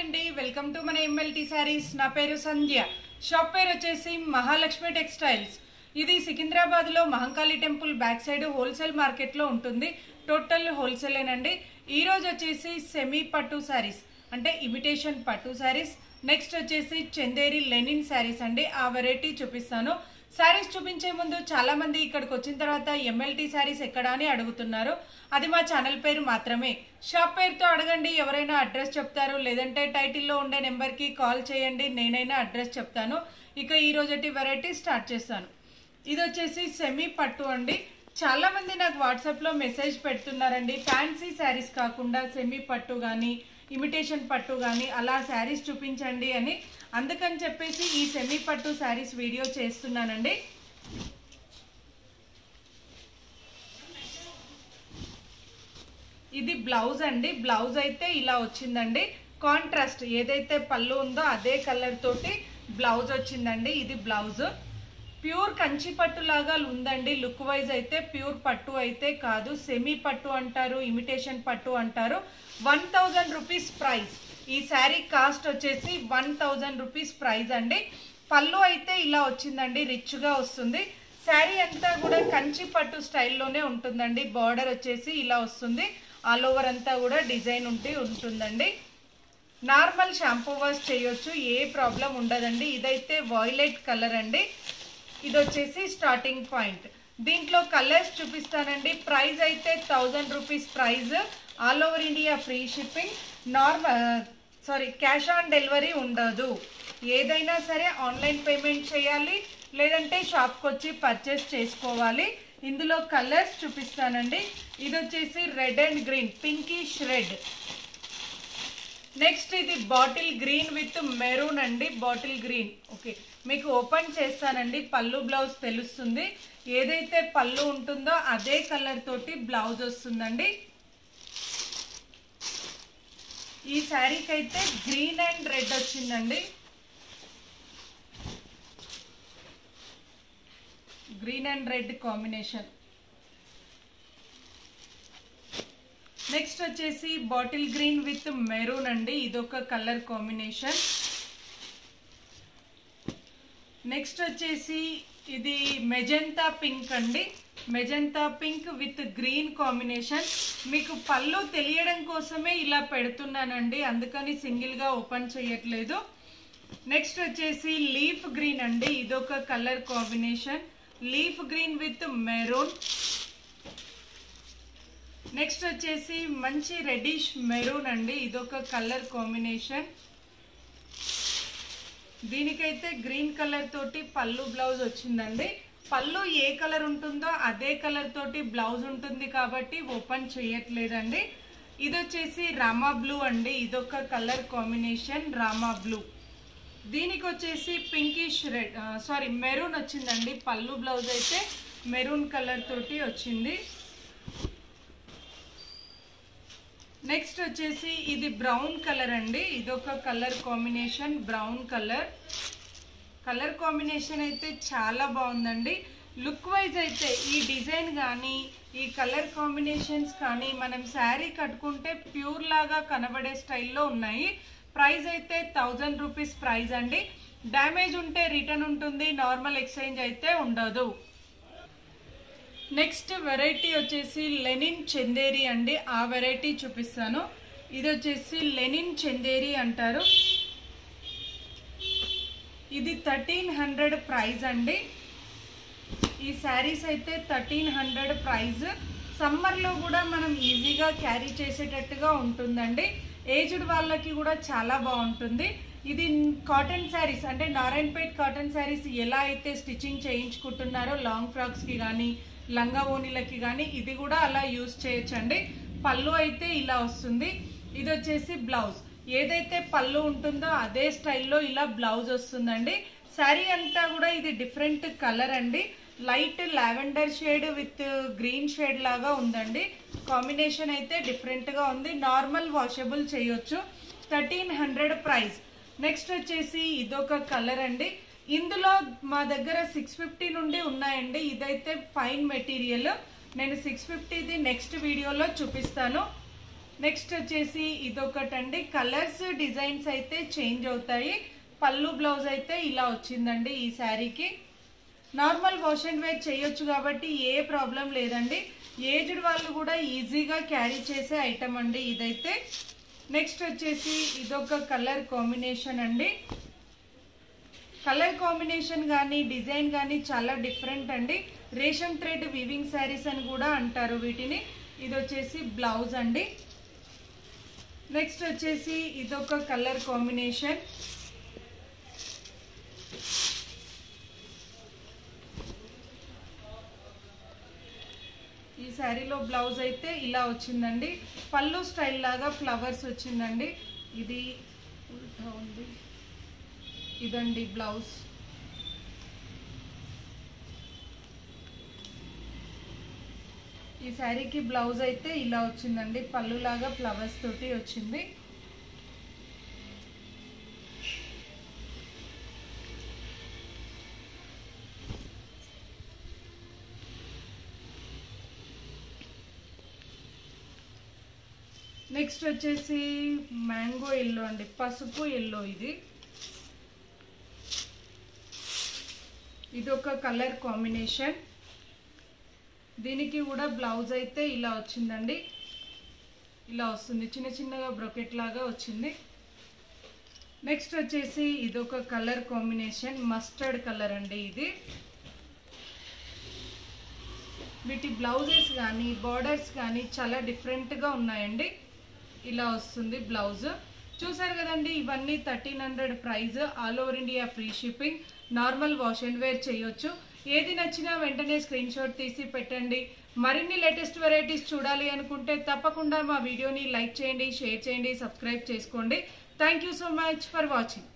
అండి. Welcome to మన MLT saris నా పేరు సంధ్య. షాప్ పేరు వచ్చేసి మహాలక్ష్మి టెక్స్టైల్స్. ఇది సికింద్రాబాద్లో Mahankali temple back side wholesale మార్కెట్లో ఉంటుంది. టోటల్ హోల్సేలేనండి. ఈ రోజు వచ్చేసి సెమీ పట్టు శారీస్ అంటే ఇమిటేషన్ పట్టు శారీస్ నెక్స్ట్ వచ్చేసి చందేరి లెనిన్ శారీస్ అండి. ఆ వెరైటీ చూపిస్తాను. శారీస్ చూపించే ముందు చాలా మంది ఇక్కడికి వచ్చిన తర్వాత ఎంఎల్టీ శారీస్ ఎక్కడ అని అడుగుతున్నారు. అది మా ఛానల్ పేరు మాత్రమే. షాప్ పేరుతో అడగండి ఎవరైనా అడ్రస్ చెప్తారు. లేదంటే టైటిల్లో ఉండే నెంబర్కి కాల్ చేయండి నేనైనా అడ్రస్ చెప్తాను. ఇక ఈ రోజటి వెరైటీ స్టార్ట్ చేస్తాను. ఇది వచ్చేసి సెమీ పట్టు అండి. చాలా మంది నాకు వాట్సాప్లో మెసేజ్ పెడుతున్నారండి. ఫ్యాన్సీ శారీస్ కాకుండా సెమీ పట్టు కానీ ఇమిటేషన్ పట్టు కానీ అలా శారీస్ చూపించండి అని అందుకని చెప్పేసి ఈ సెమీ పట్టు శారీస్ వీడియో చేస్తున్నానండి. ఇది బ్లౌజ్ అండి. బ్లౌజ్ అయితే ఇలా వచ్చిందండి. కాంట్రాస్ట్ ఏదైతే పళ్ళు ఉందో అదే కలర్ తోటి బ్లౌజ్ వచ్చిందండి. ఇది బ్లౌజ్. ప్యూర్ కంచి పట్టు లాగా ఉందండి. లుక్ వైజ్ అయితే ప్యూర్ పట్టు అయితే కాదు. సెమీ పట్టు అంటారు ఇమిటేషన్ పట్టు అంటారు. One thousand rupees price. ఈ శారీ కాస్ట్ వచ్చేసి వన్ థౌజండ్ రూపీస్ ప్రైజ్ అండి. పళ్ళు అయితే ఇలా వచ్చిందండి రిచ్గా వస్తుంది. శారీ అంతా కూడా కంచి పట్టు స్టైల్లోనే ఉంటుందండి. బార్డర్ వచ్చేసి ఇలా వస్తుంది. ఆల్ ఓవర్ అంతా కూడా డిజైన్ ఉంటే ఉంటుందండి. నార్మల్ షాంపూ వాష్ చేయొచ్చు ఏ ప్రాబ్లం ఉండదండి. ఇదైతే వాయిలెట్ కలర్ అండి. ఇది వచ్చేసి స్టార్టింగ్ పాయింట్ దీంట్లో కలర్స్ చూపిస్తానండి. ప్రైస్ అయితే thousand rupees price all over India free shipping. Normal sari cash on delivery ఉండదు. ఏదైనా సరే ఆన్లైన్ పేమెంట్ చేయాలి లేదంటే షాప్కి వచ్చి పర్చేస్ చేసుకోవాలి. ఇందులో కలర్స్ చూపిస్తానండి. ఇది వచ్చేసి red and green pinkish red next ఇది బాటిల్ గ్రీన్ విత్ మెరూన్ అండి బాటిల్ గ్రీన్ ఓకే మీకు ఓపెన్ చేస్తానండి పళ్ళు బ్లౌజ్ తెలుస్తుంది. ఏదైతే పళ్ళు ఉంటుందో అదే కలర్ తోటి బ్లౌజ్ వస్తుందండి. ఈ శారీకి అయితే గ్రీన్ అండ్ రెడ్ వచ్చిందండి. Green and red combination. Next వచ్చేసి బాటిల్ గ్రీన్ విత్ మెరూన్ అండి. ఇదొక కలర్ కాంబినేషన్. నెక్స్ట్ వచ్చేసి ఇది మెజంతా పింక్ అండి. Magenta pink with green combination. మీకు పళ్ళు తెలియడం కోసమే ఇలా పెడుతున్నానండి. అందుకని సింగిల్గా ఓపెన్ చేయట్లేదు. నెక్స్ట్ వచ్చేసి లీఫ్ గ్రీన్ అండి. ఇదొక colour combination. Leaf green with maroon. Next వచ్చేసి మంచి రెడిష్ మెరూన్ అండి. ఇదొక కలర్ కాంబినేషన్. దీనికైతే గ్రీన్ కలర్ తోటి పళ్ళు బ్లౌజ్ వచ్చిందండి. పళ్ళు ఏ కలర్ ఉంటుందో అదే కలర్ తోటి బ్లౌజ్ ఉంటుంది కాబట్టి ఓపెన్ చేయట్లేదండి. ఇది వచ్చేసి రామా బ్లూ అండి. ఇదొక కలర్ కాంబినేషన్ రామా బ్లూ. దీనికి వచ్చేసి పింకిష్ రెడ్ సారీ మెరూన్ వచ్చిందండి. పళ్ళు బ్లౌజ్ అయితే మెరూన్ కలర్ తోటి వచ్చింది. నెక్స్ట్ వచ్చేసి ఇది బ్రౌన్ కలర్ అండి. ఇదొక colour combination brown colour. Colour combination అయితే చాలా బాగుందండి. లుక్ వైజ్ అయితే ఈ డిజైన్ కానీ ఈ కలర్ కాంబినేషన్స్ కానీ మనం శారీ కట్టుకుంటే ప్యూర్ లాగా కనబడే స్టైల్లో ఉన్నాయి. ప్రైస్ అయితే థౌజండ్ రూపీస్ ప్రైస్ అండి. డ్యామేజ్ ఉంటే రిటర్న్ ఉంటుంది నార్మల్ ఎక్స్చేంజ్ అయితే ఉండదు. నెక్స్ట్ వెరైటీ వచ్చేసి లెనిన్ చందేరి అండి. ఆ వెరైటీ చూపిస్తాను. ఇది వచ్చేసి లెనిన్ చందేరి అంటారు. ఇది థర్టీన్ హండ్రెడ్ ప్రైజ్ అండి. ఈ శారీస్ అయితే థర్టీన్ హండ్రెడ్ ప్రైజ్ సమ్మర్లో కూడా మనం ఈజీగా క్యారీ చేసేటట్టుగా ఉంటుందండి. ఏజ్డ్ వాళ్ళకి కూడా చాలా బాగుంటుంది. ఇది కాటన్ శారీస్ అంటే నారాయణపేట్ కాటన్ శారీస్ ఎలా అయితే స్టిచ్చింగ్ చేయించుకుంటున్నారో లాంగ్ ఫ్రాక్స్కి కానీ లంగా ఓనీలకి కానీ ఇది కూడా అలా యూజ్ చేయొచ్చండి. పళ్ళు అయితే ఇలా వస్తుంది. ఇది వచ్చేసి బ్లౌజ్. ఏదైతే పళ్ళు ఉంటుందో అదే స్టైల్లో ఇలా బ్లౌజ్ వస్తుందండి. శారీ అంతా కూడా ఇది డిఫరెంట్ కలర్ అండి. Light lavender shade with green shade లాగా ఉందండి. కాంబినేషన్ అయితే డిఫరెంట్గా ఉంది. నార్మల్ వాషబుల్ చేయొచ్చు. Thirteen hundred price. నెక్స్ట్ వచ్చేసి ఇదొక కలర్ అండి. ఇందులో మా దగ్గర సిక్స్ ఫిఫ్టీ నుండి ఉన్నాయండి. ఇదైతే ఫైన్ మెటీరియల్. నేను సిక్స్ ఫిఫ్టీది నెక్స్ట్ వీడియోలో చూపిస్తాను. నెక్స్ట్ వచ్చేసి ఇదొకటండి. కలర్స్ డిజైన్స్ అయితే చేంజ్ అవుతాయి. పళ్ళు బ్లౌజ్ అయితే ఇలా వచ్చిందండి ఈ శారీకి. నార్మల్ వాష్ అండ్ వేర్ చేయొచ్చు కాబట్టి ఏ ప్రాబ్లం లేదండి. ఏజ్డ్ వాళ్ళు కూడా ఈజీగా క్యారీ చేసే ఐటమ్ అండి ఇదైతే. నెక్స్ట్ వచ్చేసి ఇదొక కలర్ కాంబినేషన్ అండి. కలర్ కాంబినేషన్ కానీ డిజైన్ కానీ చాలా డిఫరెంట్ అండి. రేషన్ థ్రెడ్ వివింగ్ శారీస్ అని కూడా అంటారు వీటిని. ఇది వచ్చేసి బ్లౌజ్ అండి. నెక్స్ట్ వచ్చేసి ఇదొక కలర్ కాంబినేషన్ ఈ శారీలో బ్లౌజ్ అయితే ఇలా వచ్చిందండి. పళ్ళు స్టైల్ లాగా ఫ్లవర్స్ వచ్చిందండి. ఇది ఉంది. ఇదండి బ్లౌజ్ ఈ శారీకి బ్లౌజ్ అయితే ఇలా వచ్చిందండి. పళ్ళులాగా ఫ్లవర్స్ తోటి వచ్చింది. నెక్స్ట్ వచ్చేసి మ్యాంగో ఎల్లో అండి. పసుపు ఎల్లో ఇది. ఇది ఒక కలర్ కాంబినేషన్. దీనికి కూడా బ్లౌజ్ అయితే ఇలా వచ్చిందండి. ఇలా వస్తుంది. చిన్న చిన్నగా బ్రొకెట్ లాగా వచ్చింది. నెక్స్ట్ వచ్చేసి ఇదొక కలర్ కాంబినేషన్. మస్టర్డ్ కలర్ అండి ఇది. వీటి బ్లౌజెస్ కానీ బార్డర్స్ కానీ చాలా డిఫరెంట్గా ఉన్నాయండి. ఇలా వస్తుంది బ్లౌజ్. చూసారు కదండి ఇవన్నీ thirteen hundred price all over India free shipping. Normal wash and wear చేయొచ్చు. ఏది నచ్చినా వెంటనే స్క్రీన్ షాట్ తీసి పెట్టండి. మరిన్ని లేటెస్ట్ వెరైటీస్ చూడాలి అనుకుంటే తప్పకుండా మా వీడియోని లైక్ చేయండి షేర్ చేయండి సబ్స్క్రైబ్ చేసుకోండి. Thank you so much for watching